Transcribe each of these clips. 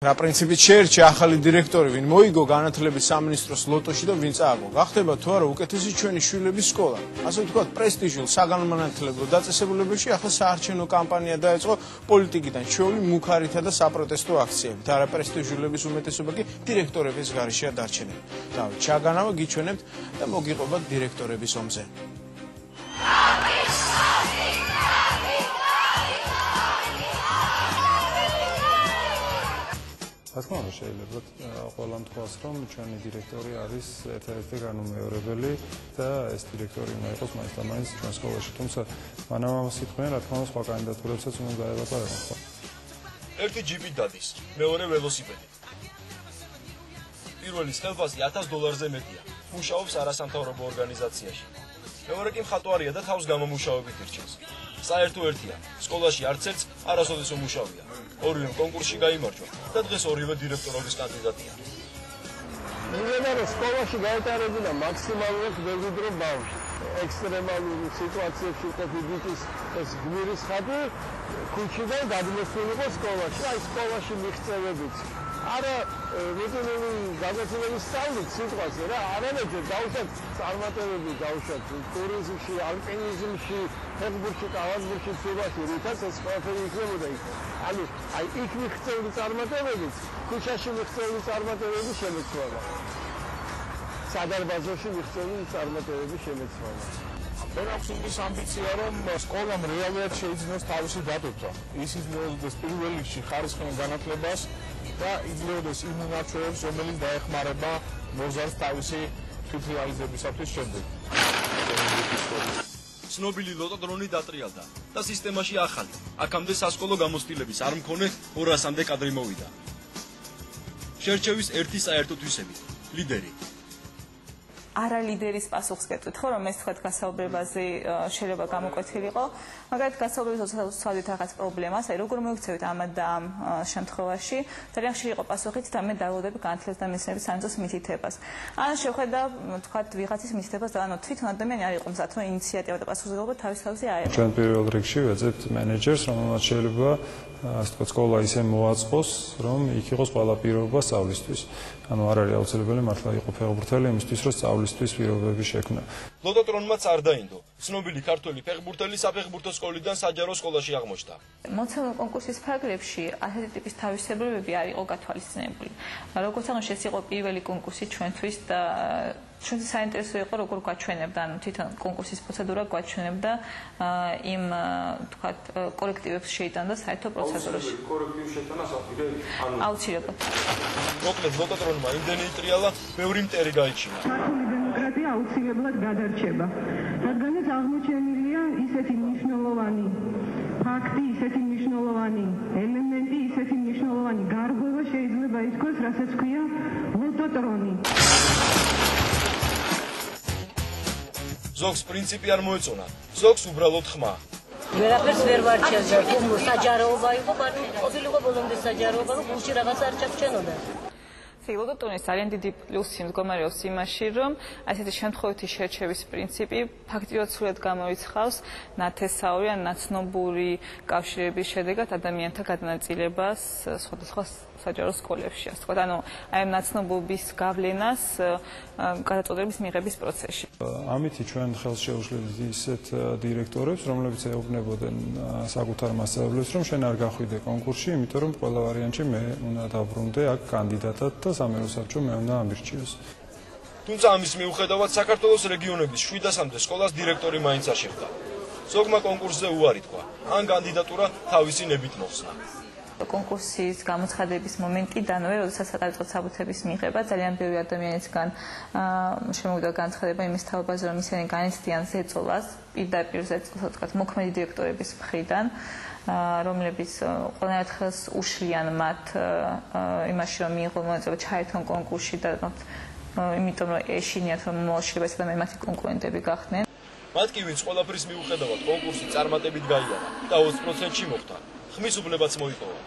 რა პრინციპით შეერჩა ახალი დირექტორი, ვინ მოიგო განათლების სამინისტროს ლოტოში და ვინ წააგო. გახდება თუ არა უკეთესი ჩვენი შვილების სკოლა. ასე ვთქვათ, პრესტიჟულ საგანმანათლებლო დაწესებულებებში ახლა საარჩევნო კამპანია დაიწყო პოლიტიკიდან ჩვეული მუქარითა და საპროტესტო აქციებით. არა პრესტიჟულების უმეტესობა კი დირექტორების გარეშეა დარჩენილი. და ჩაგანავა გიჩვენებთ და მოგიყვებათ დირექტორების ომზე. რა თქმა უნდა შეიძლება ყველამ თქვას რომ ჩვენი დირექტორი არის ერთ-ერთი განუმეორებელი და ეს დირექტორი უნდა იყოს მაინც და მაინც ჩვენ სკოლაში. თუმცა მანამ ამას ითქვენ რა თქმა უნდა სხვა კანდიდატურებსაც უნდა დაელაპარაკონ ხო? ერთი ჯიპი დადის მეორე ველოსიპედი. პირველი ხელფასი 1000 დოლარზე მეტია. მუშაობს არასამთავრობო ორგანიზაციაში. მეორე კი მხატვარია და თავს გამომუშავებით ირჩევს საერთო ერთია სკოლაში არც ერთს არასოდეს უმუშავია. ორივე კონკურსში გამარჯვა და დღეს ორივე დირექტორობის კანდიდატია. იმენა სკოლაში გაეტარებინა მაქსიმალურად ვეზიდრო ბავშვი ექსტრემალური სიტუაციებში ყოფილიყის ეს გმირის ხატი ქუჩიდან გადმოსულიყო სკოლაში. აი სკოლაში მიღწევებით არა რუტინული განათლების სწავლით სიტყვაზე რა არამედ დაუშვათ წარმატებები დაუშვათ ტურიზმში ალპინიზმში ფეხბურთში კალათბურთში ცურვაში რითაც ეს ყველაფერი იქნებოდა. იქ ანუ აი იქ მიღწეული წარმატებებით ქუჩაში მიღწეული წარმატებები შემეცვალა სადარბაზოში მიღწეული წარმატებები შემეცვალა ფერაქვს იმის ამბიცია, რომ სკოლამ რეალურად შეიძინოს თავისი დატვირთვა. ის იძლეოდეს პირველ რიგში ხარისხიან განათლებას და იძლეოდეს იმ უნარჩვევებს, რომელიც დაეხმარება მოზარდს თავისი თვითრეალიზებისათვის შემდეგ. ცნობილი ლოტოდრონი დატრიალდა და სისტემაში ახალი, აქამდე სასკოლო გამოცდილების არ მქონე 200-მდე კადრი მოვიდა. შერჩევის ერთი საერთო თვისები, ლიდერი არა ლიდერის პასუხს გეტყვით ხო რომ ეს თქვა გასაუბრებაზე შეიძლება გამოკვეთილიყო. მაგალითად გასაუბრების ოცადით რაღაც პრობლემას აი როგორ მოიქცევით ამ და ამ შემთხვევაში? ძალიან ხშირი იყო პასუხით და მე დავალდები განათლების და მეცნიერების საინტერესო მითითებას. ან შეხედა თქვა ვიღაცის მითითებას და ანუ თვითონ ადამიანი არ იყო მზად რომ ინიციატივა და პასუხისმგებლობა თავის თავზე აიღო ჩვენ პირველ რიგში ვეძებთ მენეჯერს რომელმაც შეიძლება ასე თქვა სკოლა ისე მოაწყოს რომ იქ იყოს ყველა პირობა სწავლისთვის ანუ არ არის აუცილებელი მართლა იყო ფეხბურთელი იმისთვის რომ სწავლისთვის პირობები შექმნა. ლოტოტრონმაც არ დაინდო. ცნობილი ქართველი ფეხბურთელი საფეხბურთო სკოლიდან საჯარო სკოლაში აღმოჩნდა. მოცემულ კონკურსის ფარგლებში ასეთი ტიპის თავისებურებები არ იყო გათვალისწინებული. როგორც აღნიშნე, ეს იყო პირველი კონკურსი ჩვენთვის და ჩვენთვის საინტერესო იყო როგორ გვაჩვენებდა ანუ თვითონ კონკურსის პროცედურა გვაჩვენებდა იმ თქვა კოლექტივებს შეიტანდა საერთო პროცედურაში. კოლექტივს შეიტანა საფრთხე ანუ აუცილებლად. მოკლედ ლოტოტრონმა იმდენი იტრიალა, ბევრი მტერი გაიჩინა. დემოკრატია აუცილებლად გადარჩება. რადგანაც აღმოჩენილია ისეთი მნიშვნელოვანი ფაქტი, ისეთი მნიშვნელოვანი ელემენტი, ისეთი მნიშვნელოვანი გარღვევა შეიძლება ითქვას, რასაც ქვია ლოტოტრონი. ზოგს პრინციპი არ მოეწონა, ზოგს უბრალოდ ხმა. ვერაფერს ვერ ვარჩევ, თუ საჯაროობა იყო, მაგრამ ყოფილიყო ბოლომდე საჯაროობა, რომ გულში რაღაც არ ჩაქჩენოდა. ფილოტონის ძალიან დიდი პლუსი მდგომარეობს იმაში, რომ ასეთი შემთხვევითი შერჩევის პრინციპი ფაქტიურად სულად გამოიცხავს ნათესაური ან ნაცნობური კავშირების შედეგად ადამიანთა გადანაწილებას სხვადასხვა საჯარო სკოლებში, ასე ვთქვათ, ანუ აი ამ ნაცნობობის გავლენას გადაწყვეტების მიღების პროცესში. ამითი ჩვენ ხელს შეუშლით ისეთ დირექტორებს, რომლებიც ეუბნებოდნენ საკუთარ მასწავლებლებს, რომ შენ არ გახვიდე კონკურსში, იმიტომ რომ ყველა ვარიანტში მე უნდა დაბრუნდე აქ კანდიდატად და სამერო საბჭო მე უნდა ამირჩიოს. თუმცა ამის მიუხედავად საქართველოს რეგიონების 700-მდე სკოლას დირექტორი მაინც არ შეხვდა. ზოგმა კონკურსზე უარი თქვა, ან კანდიდატურა თავისი ნებით მოხსნა. კონკურსის გამოცხადების მომენტიდანვე, როდესაც დაიწყო საბუთების მიღება, ძალიან ბევრი ადამიანისგან შემოვიდა განცხადება იმის თაობაზე, რომ ისინი განიცდიან ზეწოლას პირდაპირ ზეწოლს, თქვათ, მოქმედი დირექტორების მხრიდან, რომლებიც ყველანაირად ხელს უშლიან მათ იმაში, რომ მიიღო მოეწოება ჩაერთონ კონკურსში და იმიტომ რომ ეშინიათ რომ შეიძლება ეს ადამიანი მათი კონკურენტები გახდნენ. მათ კი ვინც ყველაფრის მიუხედავად კონკურსი წარმატებით გაიარა და 20%-ში მოხვდა. ხმის უბნებაც მოიპოვა.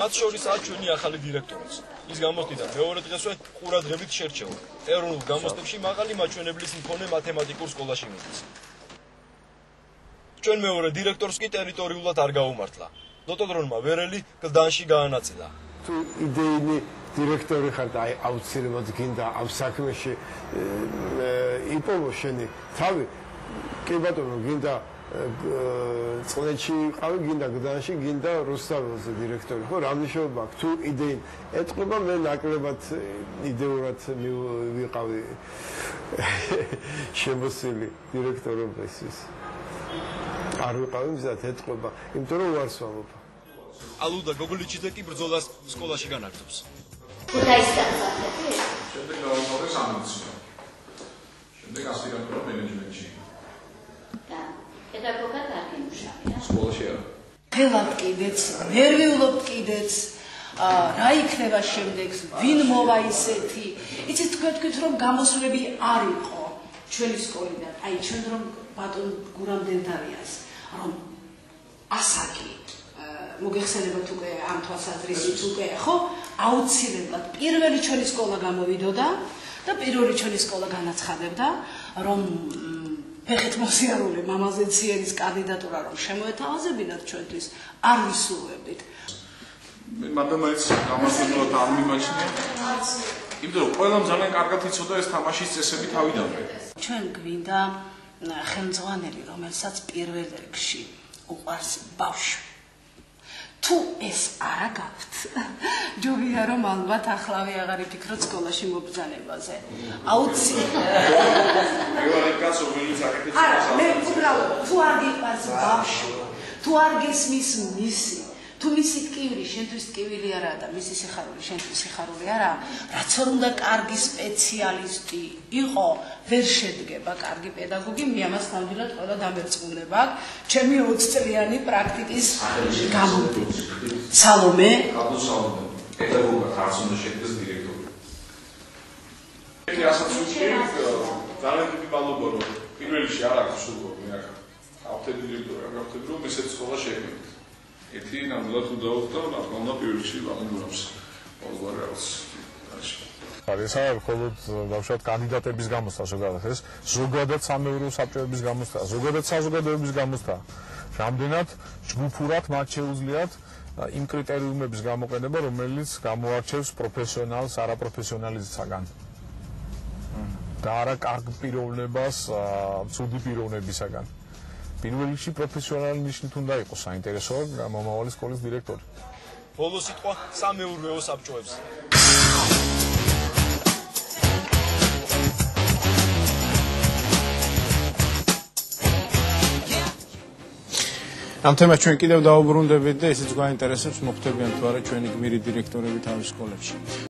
მათ შორისაა ჩვენი ახალი დირექტორიც. ის გამოსდიდა მეორე დღესვე ყურადღებით შერჩევა. ეროვნულ გამოსდებში მაღალი მაჩვენებლის მქონე მათემატიკურ სკოლაში მიდის. ჩვენ მეორე დირექტორს კი ტერიტორიულად არ გაუმართლა. ლოტოდრონმა ვერელი გლდანში გაანაწილა. თუ იდეინი დირექტორი ხარ და აი აუცილებლად გინდა ამ საქმეში იპოვო შენი თავი კი ბატონო გინდა წლეთში ყავი გინდა გდანში გინდა რუსთაველზე დირექტორი. ხო რა მნიშვნელობა აქვს თუ იდეი ეთყობა მე ნაკლებად იდეურად ვიყავი შემოსილი დირექტორობისთვის. არ ვიყავი მზად ეთყობა იმიტომ რომ უარს ვამბობ ალუდა გოგოლიჩიძე კი ბრძოლას სკოლაში განაგრძობს ქუთაისგან შემდეგ გავამოწე სამეცნიერო შემდეგ ასპირანტურა მენეჯმენტში. და პედაგოგად არ გიმუშავია. სკოლაში არა ფელად კიდეც ნერვიულობ კიდეც რა იქნება შემდეგ ვინ მოვა ისეთი იცით თქვენ თქვით რომ გამოსვლები არ იყო ჩვენი სკოლიდან. აი ჩვენ რომ ბატონ გურამ დენტარიას რომ ასაკი მოგეხსენებათ უკვე ამ თვალსაზრისით უკვე ხო? აუცილებლად პირველი ჩვენი სკოლა გამოვიდოდა და პირველი ჩვენი სკოლა განაცხადებდა რომ ფეხით მოსიარული მამაზე ციერის კანდიდატურა რომ შემოეთავაზებინათ ჩვენთვის არ ვისურვებდით მადამაიც გამარჯვებულად არ მიმაჩნია. იმიტომ რომ ყველამ ძალიან კარგად იცოდა ეს თამაშის წესები თავიდანვე ჩვენ გვინდა ხელმძღვანელი რომელსაც პირველ რიგში უყვარს ბავშვი თუ ეს არა გაქვთ ჯობია რომ ალბათ ახლავე აღარ იფიქროთ სკოლაში რომელიც აკეთებს არა მე უბრალოდ თუ არ გიყვარს ბავშვი თუ არ გესმის მისი თუ მისი ტკივილი შენთვის ტკივილი არაა და მისი სიხარული შენთვის სიხარული არაა, რაც არ უნდა კარგი სპეციალისტი იყო, ვერ შედგება კარგი პედაგოგი, მე ამას ნამდვილად ყველა დამერწმუნება აქვს. ჩემი 20 წლიანი პრაქტიკის გამომდი. სალომე? აბუ სალომე. პედაგოგად არც უნდა შედგეს დირექტორი. ეს ასოციაცია ძალიან დიდი მადლობა რომ პირველში არ აქვს სულ მე აქ ავთები დირექტორი არ გავხდები რომ ესეც სკოლა შექმნით. ერთი ნამდვილად უდაოდ და რა თქმა უნდა პირველ რიგში ვამბობს ყოველგვარ რაღაც არის ესა მხოლოდ დავშოთ კანდიდატების გამოსთა ზოგადად ეს ზოგადად სამეურო საბჭოების გამოსთა ზოგადად საზოგადოების გამოსთა რამდენად ჯგუფურად მათ შეუძლიათ იმ კრიტერიუმების გამოყენება რომელიც გამოარჩევს პროფესიონალს არაპროფესიონალისგან და არა კარგ პიროვნებას ცუდი პიროვნებისგან პირველ რიგში პროფესიონალი ნიშნით უნდა იყოს საინტერესო მომავალი სკოლის დირექტორი. ბოლო სიტყვა სამეურვეო საბჭოებს. ამ თემას ჩვენ კიდევ დაუბრუნდებით და ესეც გვაინტერესებს მოხდებიან თუ არა ჩვენი გმირი დირექტორები თავის სკოლებში.